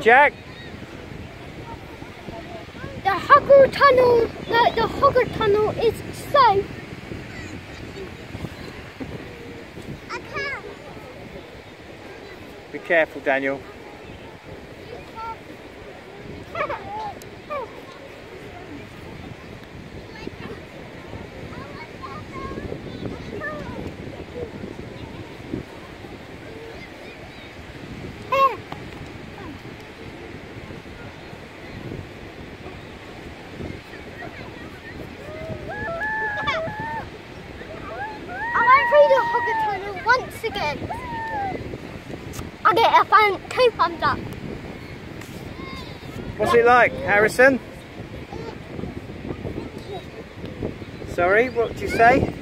Jack. The Hugger Tunnel, the, the Hugger Tunnel is safe. Be careful, Daniel. Again. I get a fan, two thumbs up. What's it like, Harrison? Sorry, what did you say?